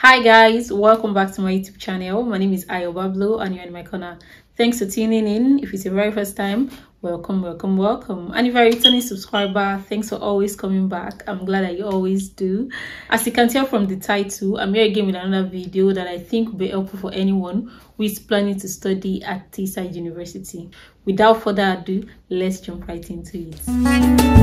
Hi guys, welcome back to my YouTube channel. My name is Ayobablo and you're in my corner. Thanks for tuning in. If it's your very first time, welcome, welcome, welcome. And if you're a returning subscriber, thanks for always coming back. I'm glad that you always do. As you can tell from the title, I'm here again with another video that I think will be helpful for anyone who is planning to study at Teesside University. Without further ado, let's jump right into it.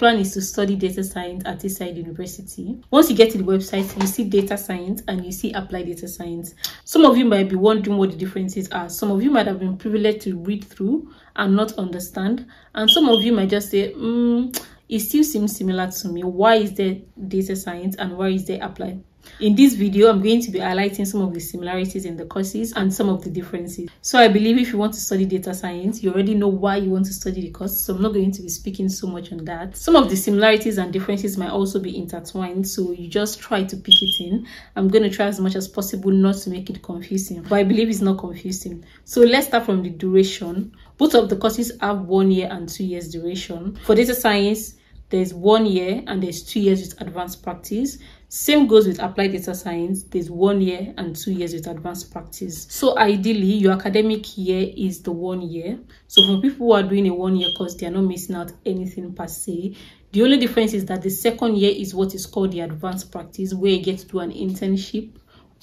Plan is to study data science at Teesside University, once you get to the website, you see data science and you see applied data science. Some of you might be wondering what the differences are. Some of you might have been privileged to read through and not understand. And some of you might just say, mm, it still seems similar to me. Why is there data science and why is there applied? In this video, I'm going to be highlighting some of the similarities in the courses and some of the differences. So I believe if you want to study data science, you already know why you want to study the course. So I'm not going to be speaking so much on that. Some of the similarities and differences might also be intertwined. So you just try to pick it in. I'm going to try as much as possible not to make it confusing, but I believe it's not confusing. So let's start from the duration. Both of the courses have one year and two years duration. For data science, there's one year and there's two years with advanced practice. Same goes with applied data science. There's one year and two years with advanced practice. So ideally, your academic year is the one year. So for people who are doing a one year course, they are not missing out anything per se. The only difference is that the second year is what is called the advanced practice, where you get to do an internship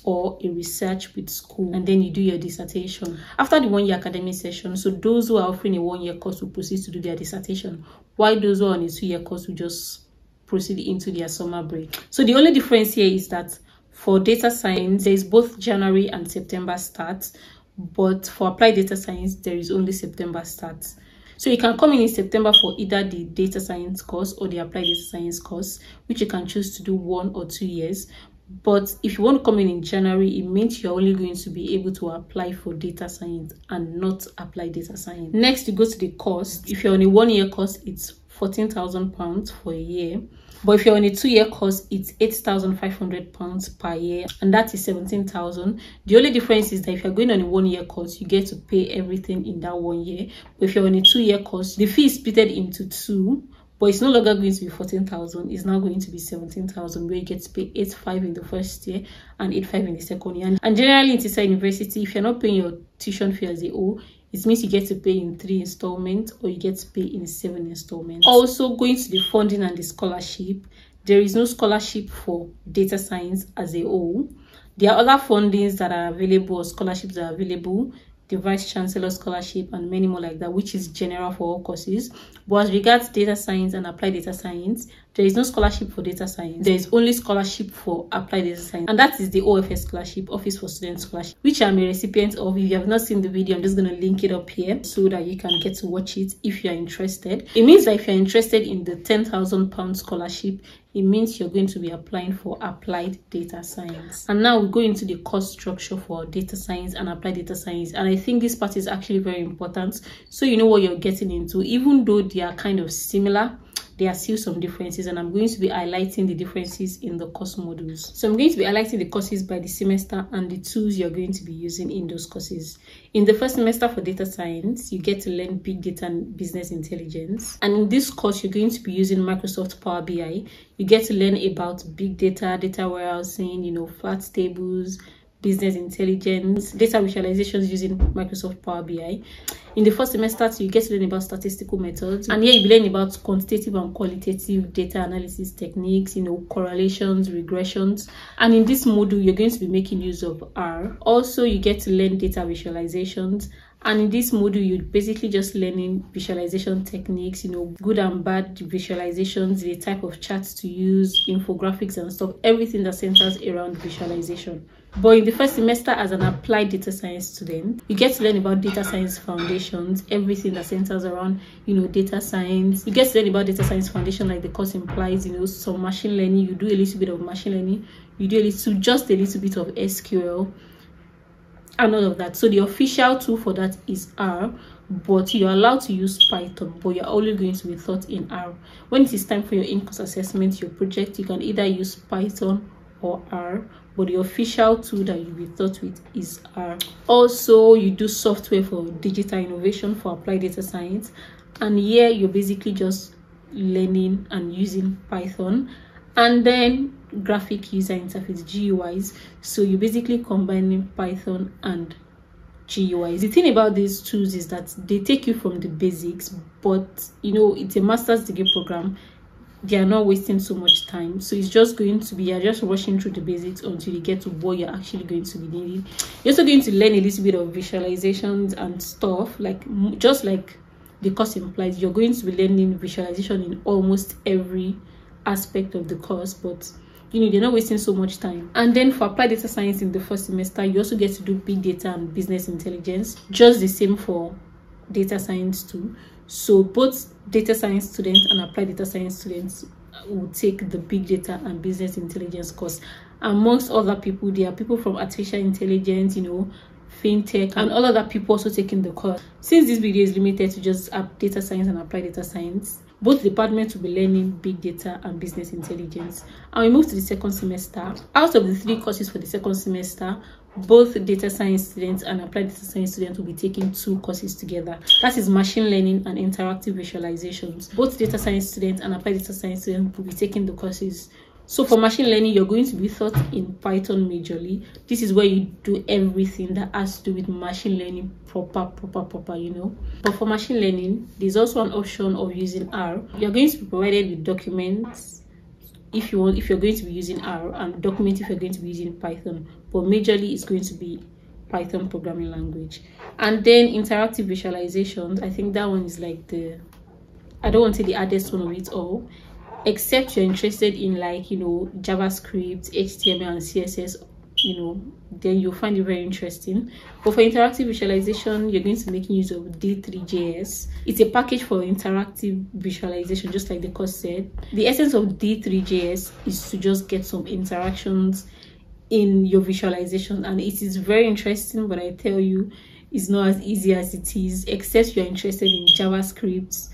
or a research with school and then you do your dissertation. After the one year academic session so those who are offering a one year course will proceed to do their dissertation. While those who are on a two year course will just proceed into their summer break? So the only difference here is that for data science there is both january and september starts but for applied data science there is only september starts so you can come in in September for either the data science course or the applied data science course, which you can choose to do one or two years. But if you want to come in in January, it means you're only going to be able to apply for data science and not apply data science. Next, you go to the cost. If you're on a one year course, it's £14,000 for a year. But if you're on a two-year course, it's £8,500 per year, and that is 17000 The only difference is that if you're going on a one-year course, you get to pay everything in that one year. But if you're on a two-year course, the fee is split into two, but it's no longer going to be 14,000 it's now going to be 17,000 where you get to pay 8.5 in the first year and 8.5 in the second year. And generally in Teesside University if you're not paying your tuition fee as a whole it means you get to pay in three installments or you get to pay in seven installments. Also going to the funding and the scholarship there is no scholarship for data science as a whole. There are other fundings that are available scholarships that are available the vice chancellor scholarship and many more like that which is general for all courses. But as regards data science and applied data science there is no scholarship for data science. There is only scholarship for applied data science. And that is the ofs scholarship office for students scholarship which i'm a recipient of. If you have not seen the video i'm just going to link it up here so that you can get to watch it if you are interested. It means that if you're interested in the 10,000 pound scholarship it means you're going to be applying for applied data science. And now we go into the course structure for data science and applied data science. And i think this part is actually very important so you know what you're getting into even though they are kind of similar there are still some differences and I'm going to be highlighting the differences in the course modules. So I'm going to be highlighting the courses by the semester and the tools you're going to be using in those courses. In the first semester for data science, you get to learn big data and business intelligence. And in this course, you're going to be using Microsoft Power BI. You get to learn about big data, data warehousing, you know, flat tables, business intelligence, data visualizations using Microsoft Power BI. In the first semester, you get to learn about statistical methods, and here you learn about quantitative and qualitative data analysis techniques, you know, correlations, regressions. And in this module, you're going to be making use of R. Also, you get to learn data visualizations and in this module you're basically just learning visualization techniques you know good and bad visualizations the type of charts to use infographics and stuff everything that centers around visualization. But in the first semester as an applied data science student you get to learn about data science foundations everything that centers around you know data science. You get to learn about data science foundation like the course implies you know some machine learning. You do a little bit of machine learning. You do a little just a little bit of sql and all of that. So the official tool for that is r but you're allowed to use python but you're only going to be taught in r. When it is time for your in-course assessment your project you can either use python or r but the official tool that you'll be taught with is r. Also you do software for digital innovation for applied data science and here you're basically just learning and using python. And then graphic user interface guis so you're basically combining python and GUIs. The thing about these tools is that they take you from the basics, but you know, it's a master's degree program. They are not wasting so much time. So it's just going to be, you're just rushing through the basics until you get to what you're actually going to be needing. You're also going to learn a little bit of visualizations and stuff, like just like the course implies, you're going to be learning visualization in almost every aspect of the course, but you know they're not wasting so much time. And then for applied data science in the first semester you also get to do big data and business intelligence just the same for data science too. So both data science students and applied data science students will take the big data and business intelligence course. Amongst other people there are people from artificial intelligence you know fintech and all other people also taking the course. Since this video is limited to just data science and applied data science both departments will be learning big data and business intelligence. And we move to the second semester. Out of the three courses for the second semester, both data science students and applied data science students will be taking two courses together. That is machine learning and interactive visualizations. Both data science students and applied data science students will be taking the courses so for machine learning, you're going to be taught in Python majorly. This is where you do everything that has to do with machine learning proper, proper, proper, you know. But for machine learning, there's also an option of using R. You're going to be provided with documents if you want if you're going to be using R and document if you're going to be using Python. But majorly it's going to be Python programming language. And then interactive visualizations, I think that one is like the I don't want to say the hardest one of it all except you're interested in like you know javascript html and css you know then you'll find it very interesting. But for interactive visualization you're going to making use of d3js it's a package for interactive visualization just like the course said. The essence of d3js is to just get some interactions in your visualization and it is very interesting but i tell you it's not as easy as it is except you're interested in javascript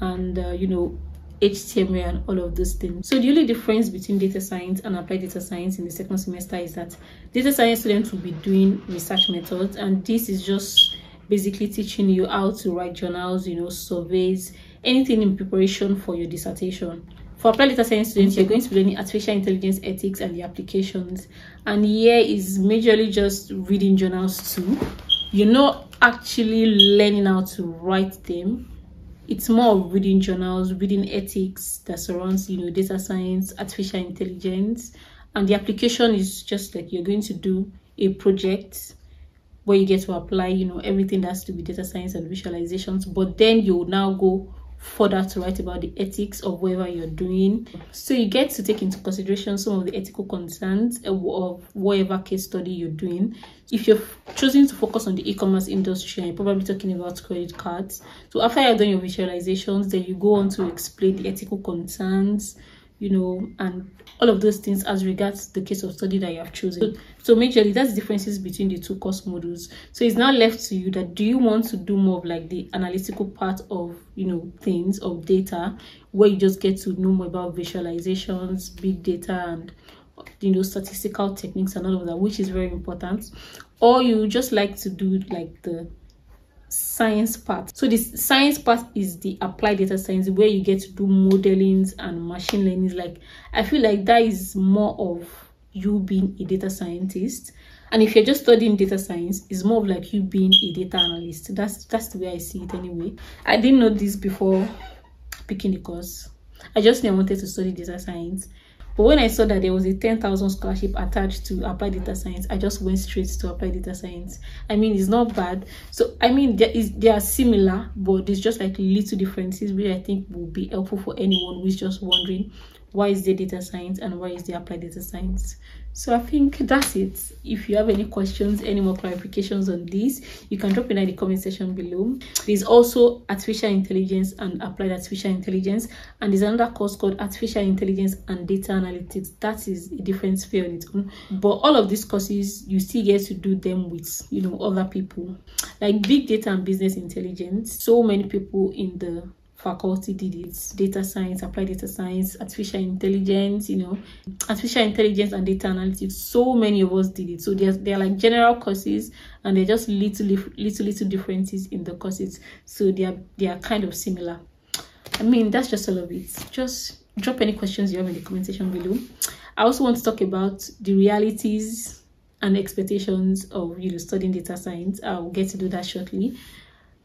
and uh, you know HTML and all of those things. So the only difference between data science and applied data science in the second semester is that data science students will be doing research methods and this is just basically teaching you how to write journals, you know, surveys, anything in preparation for your dissertation. For applied data science students, you're going to be learning artificial intelligence ethics and the applications. And here is majorly just reading journals too. You're not actually learning how to write them it's more reading journals reading ethics that surrounds you know data science artificial intelligence and the application is just like you're going to do a project where you get to apply you know everything that has to be data science and visualizations but then you now go further to write about the ethics of whatever you're doing. So you get to take into consideration some of the ethical concerns of whatever case study you're doing. If you're choosing to focus on the e-commerce industry you're probably talking about credit cards. So after you've done your visualizations then you go on to explain the ethical concerns you know, and all of those things as regards the case of study that you have chosen. So, so majorly that's differences between the two course modules. So it's now left to you that do you want to do more of like the analytical part of you know things of data where you just get to know more about visualizations, big data and you know statistical techniques and all of that, which is very important. Or you just like to do like the science part. So this science part is the applied data science where you get to do modelings and machine learning. Like i feel like that is more of you being a data scientist. And if you're just studying data science it's more of like you being a data analyst. That's that's the way i see it anyway. I didn't know this before picking the course. I just knew i wanted to study data science but when I saw that there was a 10,000 scholarship attached to applied data science, I just went straight to applied data science. I mean, it's not bad. So, I mean, there is, they are similar, but there's just like little differences, which I think will be helpful for anyone who is just wondering why is there data science and why is there applied data science? So i think that's it. If you have any questions any more clarifications on this you can drop it in the comment section below. There's also artificial intelligence and applied artificial intelligence and there's another course called artificial intelligence and data analytics. That is a different sphere on its own. But all of these courses you still get to do them with you know other people. Like big data and business intelligence so many people in the faculty did it. Data science applied data science artificial intelligence you know artificial intelligence and data analytics. So many of us did it. So they're, they're like general courses and they're just little little little differences in the courses. So they are they are kind of similar. I mean that's just all of it. Just drop any questions you have in the comment section below. I also want to talk about the realities and expectations of you know studying data science. I'll get to do that shortly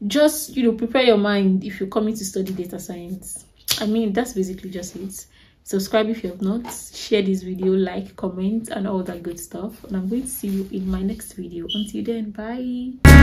just you know prepare your mind if you're coming to study data science. I mean that's basically just it. Subscribe if you have not. Share this video like comment and all that good stuff. And i'm going to see you in my next video. Until then bye